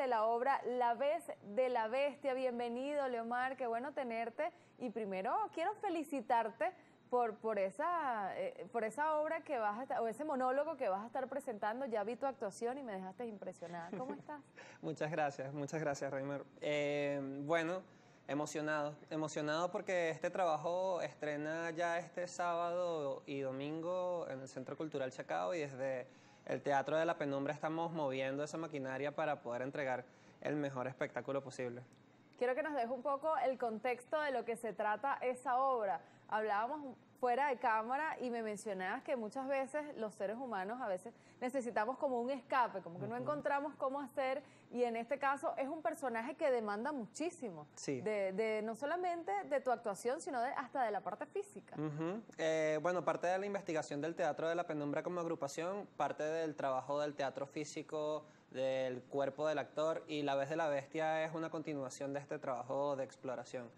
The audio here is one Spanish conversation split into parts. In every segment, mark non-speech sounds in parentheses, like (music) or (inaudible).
de la obra La vez de la bestia. Bienvenido, Leomar, qué bueno tenerte. Y primero quiero felicitarte por, por, esa, eh, por esa obra que vas a o ese monólogo que vas a estar presentando. Ya vi tu actuación y me dejaste impresionada. ¿Cómo estás? (laughs) muchas gracias, muchas gracias, Reimer. Eh, bueno, emocionado, emocionado porque este trabajo estrena ya este sábado y domingo en el Centro Cultural Chacao y desde el Teatro de la Penumbra estamos moviendo esa maquinaria para poder entregar el mejor espectáculo posible. Quiero que nos deje un poco el contexto de lo que se trata esa obra. Hablábamos fuera de cámara y me mencionabas que muchas veces los seres humanos a veces necesitamos como un escape, como que no encontramos cómo hacer y en este caso es un personaje que demanda muchísimo, sí. de, no solamente de tu actuación, sino de, hasta de la parte física. Eh, bueno, parte de la investigación del Teatro de la Penumbra como agrupación, parte del trabajo del teatro físico, del cuerpo del actor y La vez de la bestia es una continuación de este trabajo de exploración.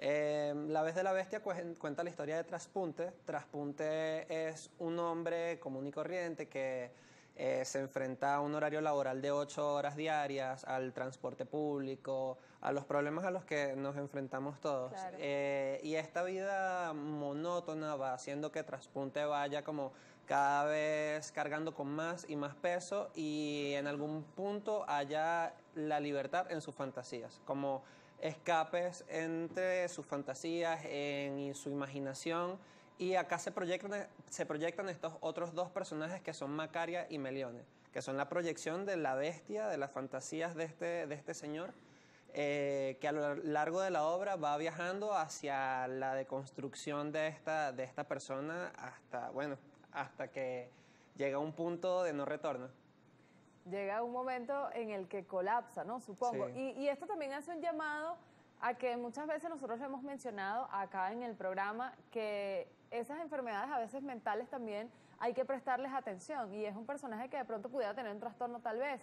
Eh, la vez de la bestia cuenta la historia de Traspunte. Traspunte es un hombre común y corriente que eh, se enfrenta a un horario laboral de ocho horas diarias, al transporte público, a los problemas a los que nos enfrentamos todos. Eh, y esta vida monótona va haciendo que Traspunte vaya como cada vez cargando con más y más peso y en algún punto haya la libertad en sus fantasías, como escapes entre sus fantasías en su imaginación. Y acá se proyectan, se proyectan estos otros dos personajes que son Macaria y Melione, que son la proyección de la bestia, de las fantasías de este, de este señor, eh, que a lo largo de la obra va viajando hacia la deconstrucción de esta, de esta persona hasta, bueno, hasta que llega a un punto de no retorno llega un momento en el que colapsa, ¿no? Supongo. Y, y, esto también hace un llamado a que muchas veces nosotros hemos mencionado acá en el programa que esas enfermedades a veces mentales también hay que prestarles atención y es un personaje que de pronto pudiera tener un trastorno tal vez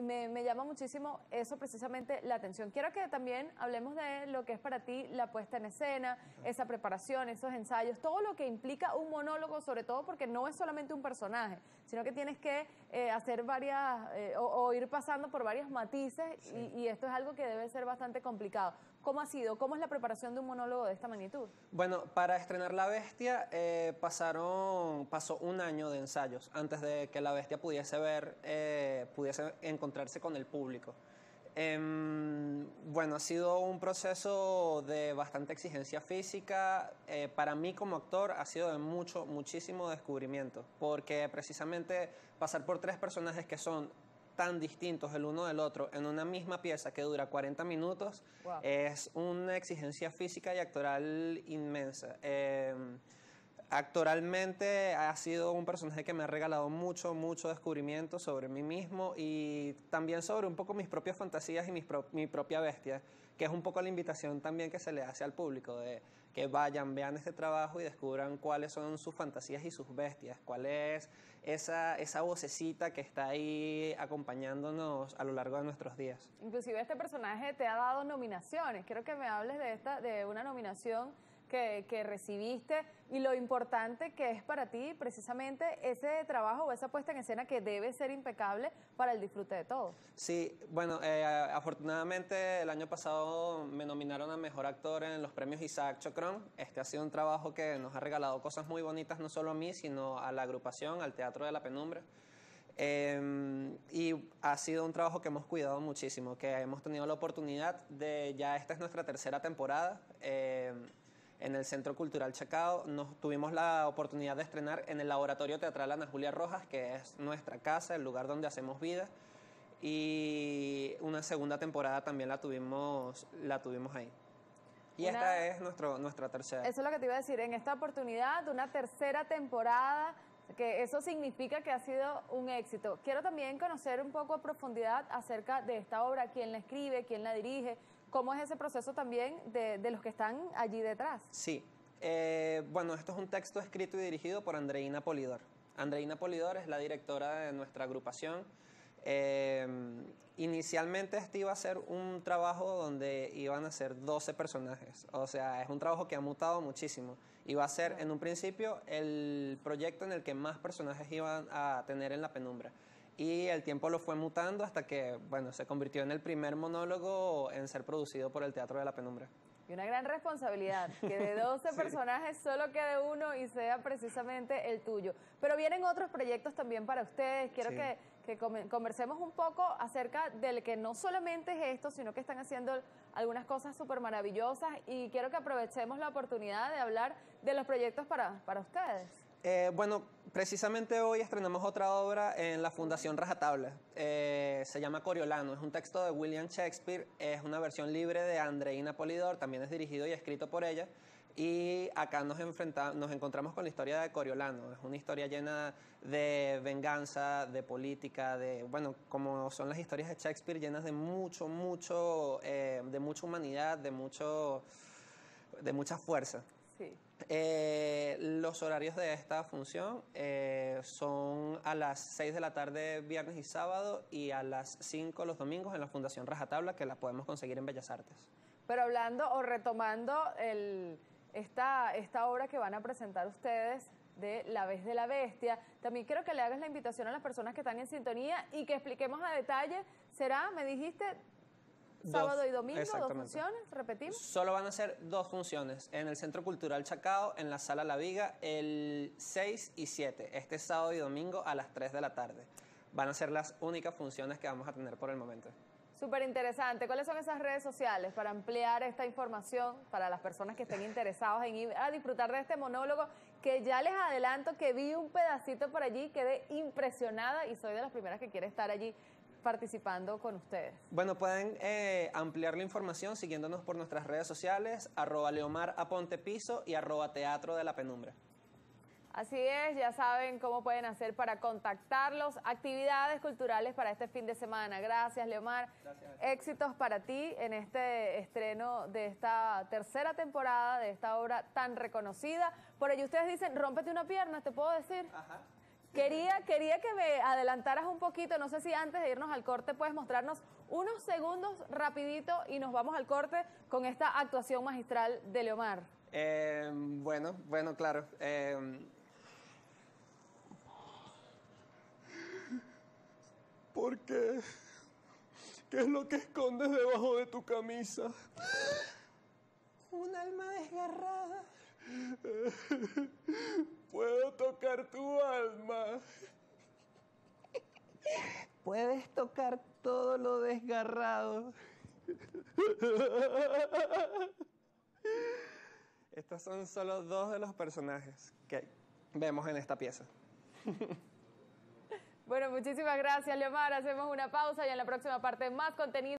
me, me, llama muchísimo eso precisamente la atención. Quiero que también hablemos de lo que es para ti la puesta en escena, esa preparación, esos ensayos, todo lo que implica un monólogo, sobre todo porque no es solamente un personaje, sino que tienes que eh, hacer varias eh, o, ir pasando por varios matices y, y, esto es algo que debe ser bastante complicado. ¿Cómo ha sido? ¿Cómo es la preparación de un monólogo de esta magnitud? Bueno, para estrenar La Bestia eh, pasaron, pasó un año de ensayos antes de que La Bestia pudiese ver, pudiese encontrar encontrarse con el público. Em, bueno, ha sido un proceso de bastante exigencia física. Eh, para mí como actor ha sido de mucho, muchísimo descubrimiento, porque precisamente pasar por tres personajes que son tan distintos el uno del otro en una misma pieza que dura 40 minutos es una exigencia física y actoral inmensa. Em, Actoralmente ha sido un personaje que me ha regalado mucho, mucho descubrimiento sobre mí mismo y también sobre un poco mis propias fantasías y mi propia bestia, que es un poco la invitación también que se le hace al público, de que vayan, vean este trabajo y descubran cuáles son sus fantasías y sus bestias, cuál es esa, esa vocecita que está ahí acompañándonos a lo largo de nuestros días. Inclusive este personaje te ha dado nominaciones, quiero que me hables de, esta, de una nominación que, recibiste y lo importante que es para ti precisamente ese trabajo o esa puesta en escena que debe ser impecable para el disfrute de todos. Sí, bueno, eh, afortunadamente el año pasado me nominaron a Mejor Actor en los premios Isaac Chocron. Este ha sido un trabajo que nos ha regalado cosas muy bonitas no solo a mí, sino a la agrupación, al Teatro de la Penumbra. Em, y ha sido un trabajo que hemos cuidado muchísimo, que hemos tenido la oportunidad de, ya esta es nuestra tercera temporada. Em, en el Centro Cultural Chacao. Nos tuvimos la oportunidad de estrenar en el Laboratorio Teatral Ana Julia Rojas, que es nuestra casa, el lugar donde hacemos vida. Y una segunda temporada también la tuvimos, la tuvimos ahí. Y esta es nuestro, nuestra tercera. Eso es lo que te iba a decir. En esta oportunidad, una tercera temporada, que eso significa que ha sido un éxito. Quiero también conocer un poco a profundidad acerca de esta obra, quién la escribe, quién la dirige, ¿Cómo es ese proceso también de, los que están allí detrás? Sí, eh, bueno, esto es un texto escrito y dirigido por Andreina Polidor. Andreina Polidor es la directora de nuestra agrupación. Eh, inicialmente este iba a ser un trabajo donde iban a ser 12 personajes, o sea, es un trabajo que ha mutado muchísimo. Iba a ser en un principio el proyecto en el que más personajes iban a tener en la penumbra. Y el tiempo lo fue mutando hasta que, bueno, se convirtió en el primer monólogo en ser producido por el Teatro de la Penumbra. Y una gran responsabilidad, que de (laughs) 12 personajes solo quede uno y sea precisamente el tuyo. Pero vienen otros proyectos también para ustedes. Quiero que, que conversemos un poco acerca del que no solamente es esto, sino que están haciendo algunas cosas súper maravillosas y quiero que aprovechemos la oportunidad de hablar de los proyectos para, para ustedes. Eh, bueno, precisamente hoy estrenamos otra obra en la Fundación Rajatabla. Eh, se llama Coriolano, es un texto de William Shakespeare, es una versión libre de Andreina Polidor, también es dirigido y escrito por ella. Y acá nos, nos encontramos con la historia de Coriolano. Es una historia llena de venganza, de política, de, bueno, como son las historias de Shakespeare, llenas de mucho, mucho, eh, de mucha humanidad, de, mucho, de mucha fuerza. Sí. Eh, los horarios de esta función eh, son a las 6 de la tarde viernes y sábado y a las 5 los domingos en la Fundación Rajatabla, que la podemos conseguir en Bellas Artes. Pero hablando o retomando el, esta, esta obra que van a presentar ustedes de La vez de la bestia, también quiero que le hagas la invitación a las personas que están en sintonía y que expliquemos a detalle, será, me dijiste, Sábado y domingo, dos funciones, repetimos. Solo van a ser dos funciones en el Centro Cultural Chacao, en la Sala La Viga, el 6 y 7, este sábado y domingo a las 3 de la tarde. Van a ser las únicas funciones que vamos a tener por el momento. Súper interesante. ¿Cuáles son esas redes sociales para ampliar esta información para las personas que estén (laughs) interesados en ir a disfrutar de este monólogo? Que ya les adelanto que vi un pedacito por allí, quedé impresionada y soy de las primeras que quiere estar allí participando con ustedes? Bueno, pueden eh, ampliar la información siguiéndonos por nuestras redes sociales, arroba Leomar Aponte Piso y arroba Teatro de la Penumbra. Así es, ya saben cómo pueden hacer para contactarlos. Actividades culturales para este fin de semana. Gracias, Leomar. Gracias. Éxitos para ti en este estreno de esta tercera temporada de esta obra tan reconocida. Por ello ustedes dicen, rómpete una pierna, ¿te puedo decir? Ajá. Quería, quería que me adelantaras un poquito, no sé si antes de irnos al corte puedes mostrarnos unos segundos rapidito y nos vamos al corte con esta actuación magistral de Leomar. Eh, bueno, bueno, claro. Eh, ¿Por qué? ¿Qué es lo que escondes debajo de tu camisa? Un alma desgarrada. Puedo tocar tu alma. Puedes tocar todo lo desgarrado. Estos son solo dos de los personajes que vemos en esta pieza. Bueno, muchísimas gracias, Leomar. Hacemos una pausa y en la próxima parte más contenido.